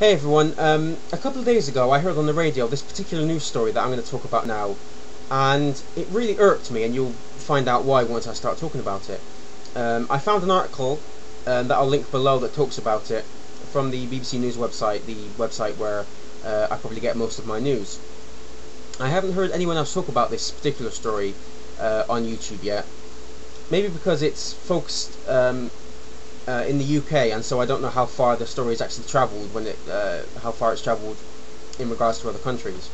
Hey everyone, um, a couple of days ago I heard on the radio this particular news story that I'm going to talk about now, and it really irked me, and you'll find out why once I start talking about it. Um, I found an article um, that I'll link below that talks about it from the BBC News website, the website where uh, I probably get most of my news. I haven't heard anyone else talk about this particular story uh, on YouTube yet, maybe because it's focused um, uh, in the UK, and so I don't know how far the story has actually travelled when it, uh, how far it's travelled in regards to other countries,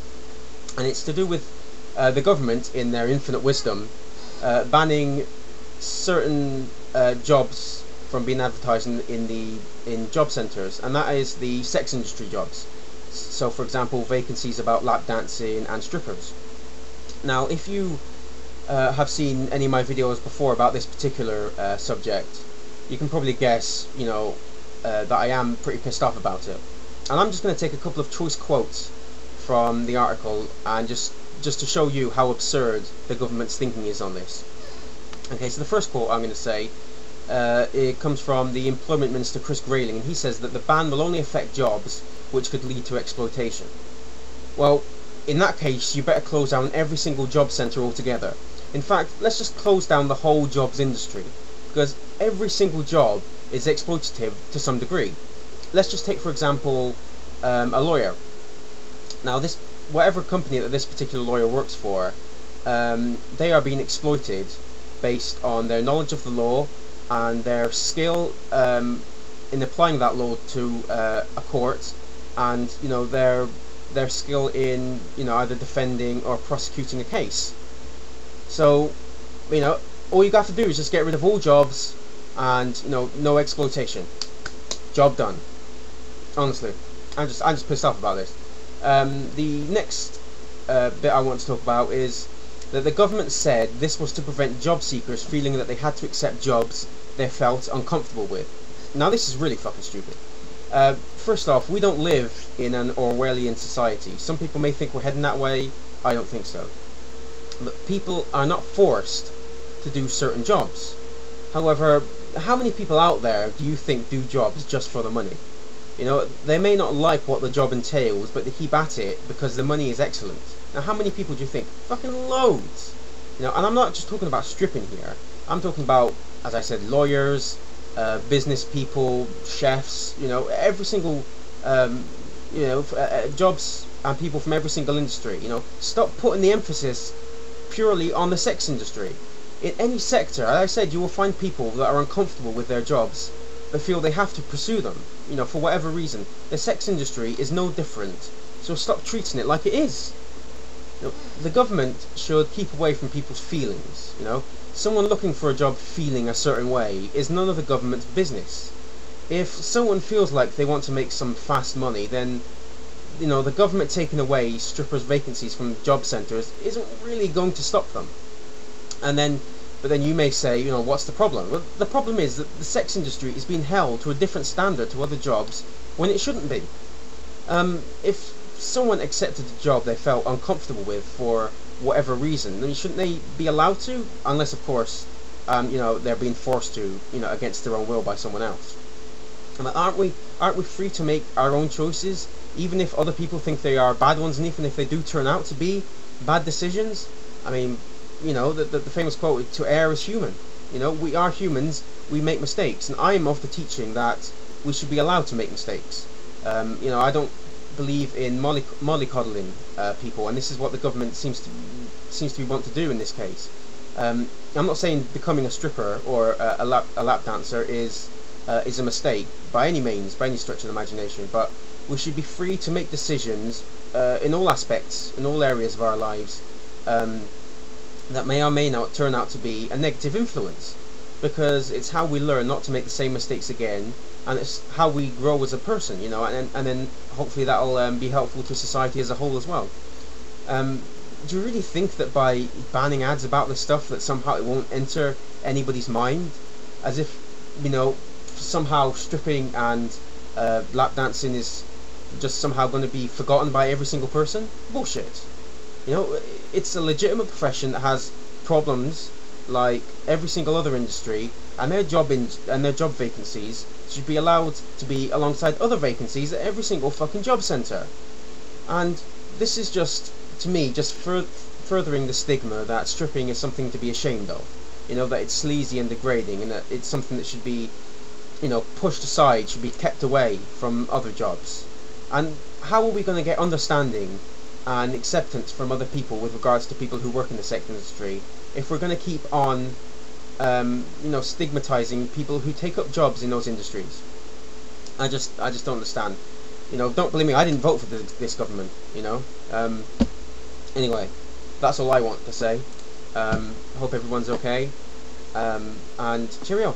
and it's to do with uh, the government, in their infinite wisdom, uh, banning certain uh, jobs from being advertised in, in the in job centres, and that is the sex industry jobs. So, for example, vacancies about lap dancing and strippers. Now, if you uh, have seen any of my videos before about this particular subject, you can probably guess, you know, uh, that I am pretty pissed off about it. And I'm just going to take a couple of choice quotes from the article and just just to show you how absurd the government's thinking is on this. Okay, so the first quote I'm going to say uh, it comes from the Employment Minister Chris Grayling, and he says that the ban will only affect jobs which could lead to exploitation. Well, in that case, you better close down every single job centre altogether. In fact, let's just close down the whole jobs industry because every single job is exploitative to some degree. Let's just take, for example, um, a lawyer. Now, this whatever company that this particular lawyer works for, um, they are being exploited based on their knowledge of the law and their skill um, in applying that law to uh, a court, and you know their their skill in you know either defending or prosecuting a case. So, you know, all you got to do is just get rid of all jobs and you know no exploitation. Job done. Honestly, I'm just I'm just pissed off about this. Um, the next uh, bit I want to talk about is that the government said this was to prevent job seekers feeling that they had to accept jobs they felt uncomfortable with. Now this is really fucking stupid. Uh, first off, we don't live in an Orwellian society. Some people may think we're heading that way. I don't think so. But people are not forced to do certain jobs. However, how many people out there do you think do jobs just for the money? You know, they may not like what the job entails, but they keep at it because the money is excellent. Now, how many people do you think? Fucking loads! You know, and I'm not just talking about stripping here. I'm talking about, as I said, lawyers, uh, business people, chefs, you know, every single, um, you know, uh, uh, jobs and people from every single industry. You know, stop putting the emphasis purely on the sex industry in any sector, as I said, you will find people that are uncomfortable with their jobs, but feel they have to pursue them, you know, for whatever reason. The sex industry is no different, so stop treating it like it is. You know, the government should keep away from people's feelings, you know. Someone looking for a job feeling a certain way is none of the government's business. If someone feels like they want to make some fast money, then you know, the government taking away strippers' vacancies from job centres isn't really going to stop them and then but then you may say, you know, what's the problem? Well, the problem is that the sex industry is being held to a different standard to other jobs when it shouldn't be. Um, if someone accepted a job they felt uncomfortable with for whatever reason, then shouldn't they be allowed to? Unless, of course, um, you know, they're being forced to, you know, against their own will by someone else. And aren't we aren't we free to make our own choices, even if other people think they are bad ones, and even if they do turn out to be bad decisions? I mean, you know, the, the, the famous quote, to err is human. You know, we are humans, we make mistakes, and I am of the teaching that we should be allowed to make mistakes. Um, you know, I don't believe in molly, mollycoddling uh, people, and this is what the government seems to seems to want to do in this case. Um, I'm not saying becoming a stripper or a, a, lap, a lap dancer is uh, is a mistake by any means, by any stretch of the imagination, but we should be free to make decisions uh, in all aspects, in all areas of our lives, um, that may or may not turn out to be a negative influence because it's how we learn not to make the same mistakes again and it's how we grow as a person you know and, and then hopefully that'll um, be helpful to society as a whole as well. Um, do you really think that by banning ads about this stuff that somehow it won't enter anybody's mind? As if you know somehow stripping and uh, lap dancing is just somehow going to be forgotten by every single person? Bullshit you know, it's a legitimate profession that has problems like every single other industry, and their job in and their job vacancies should be allowed to be alongside other vacancies at every single fucking job centre. And this is just, to me, just fur furthering the stigma that stripping is something to be ashamed of. You know, that it's sleazy and degrading and that it's something that should be, you know, pushed aside, should be kept away from other jobs. And how are we going to get understanding and acceptance from other people with regards to people who work in the sex industry. If we're going to keep on um, you know stigmatizing people who take up jobs in those industries I just I just don't understand. You know don't believe me I didn't vote for the, this government you know? Um, anyway that's all I want to say. Um, hope everyone's okay. Um, and cheerio